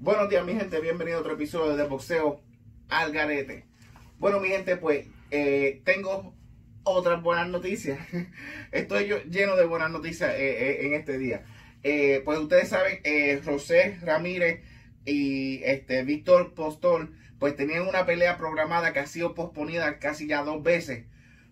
Buenos días, mi gente. Bienvenido a otro episodio de Boxeo al Garete. Bueno, mi gente, pues eh, tengo otras buenas noticias. Estoy yo lleno de buenas noticias eh, eh, en este día. pues ustedes saben, José Ramírez y este Víctor Postol, pues tenían una pelea programada que ha sido posponida casi ya dos veces.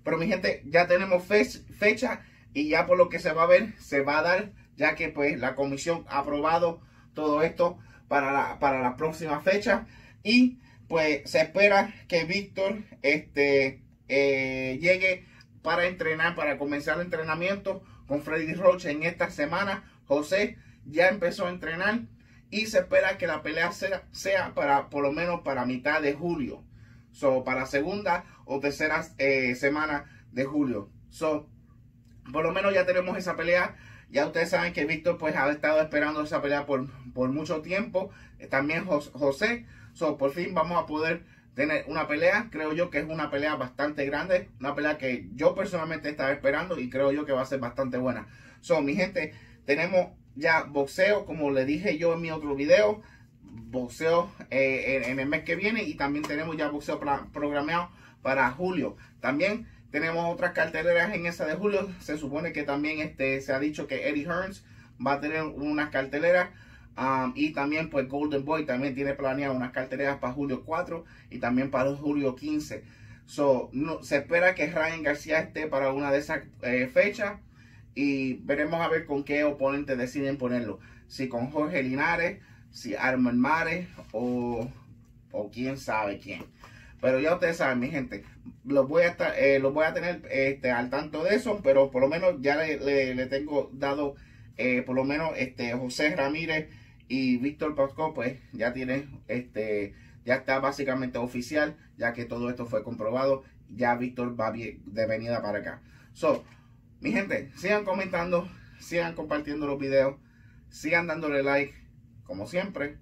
Pero mi gente, ya tenemos fecha y ya por lo que se va a ver, se va a dar, ya que pues la comisión ha aprobado todo esto para la, para la próxima fecha. Y pues se espera que Víctor este, eh, llegue para entrenar, para comenzar el entrenamiento con Freddy Roche en esta semana. José ya empezó a entrenar y se espera que la pelea sea, sea para por lo menos para mitad de julio. So, para segunda o tercera eh, semana de julio. So, por lo menos ya tenemos esa pelea ya ustedes saben que Víctor pues ha estado esperando esa pelea por, por mucho tiempo. También José. So, por fin vamos a poder tener una pelea. Creo yo que es una pelea bastante grande. Una pelea que yo personalmente estaba esperando y creo yo que va a ser bastante buena. So, mi gente, tenemos ya boxeo, como le dije yo en mi otro video. Boxeo eh, en, el mes que viene y también tenemos ya boxeo programado para julio. También tenemos otras carteleras en esa de julio. Se supone que también este, se ha dicho que Eddie Hearns va a tener unas carteleras. Um, y también pues Golden Boy también tiene planeado unas carteleras para julio 4 y también para julio 15. So, no, se espera que Ryan García esté para una de esas eh, fechas y veremos a ver con qué oponente deciden ponerlo. Si con Jorge Linares, si Armand Mares o, o quién sabe quién. Pero ya ustedes saben, mi gente, los voy a estar, eh, los voy a tener este, al tanto de eso, pero por lo menos ya le, tengo dado, eh, por lo menos este José Ramírez y Víctor Pasco, pues ya tienen, este, ya está básicamente oficial, ya que todo esto fue comprobado, ya Víctor va bien, de venida para acá. So, mi gente, sigan comentando, sigan compartiendo los videos, sigan dándole like, como siempre.